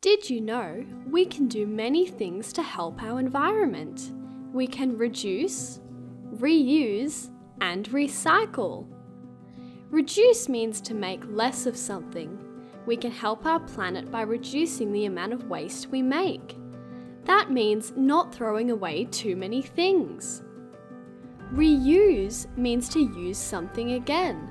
Did you know we can do many things to help our environment? We can reduce, reuse, and recycle. Reduce means to make less of something. We can help our planet by reducing the amount of waste we make. That means not throwing away too many things. Reuse means to use something again.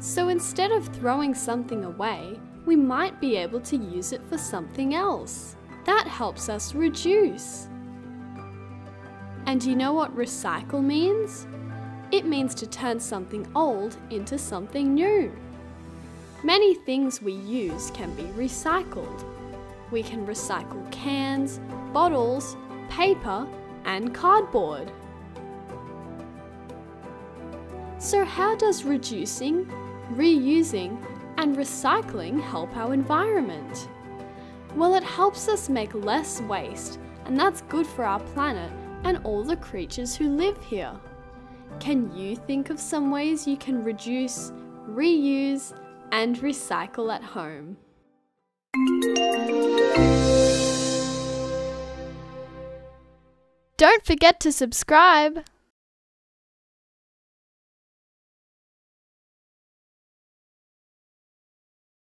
So instead of throwing something away, we might be able to use it for something else. That helps us reduce. And you know what recycle means? It means to turn something old into something new. Many things we use can be recycled. We can recycle cans, bottles, paper, and cardboard. So, how does reducing, reusing, and recycling help our environment? Well, it helps us make less waste, and that's good for our planet and all the creatures who live here. Can you think of some ways you can reduce, reuse, and recycle at home? Don't forget to subscribe!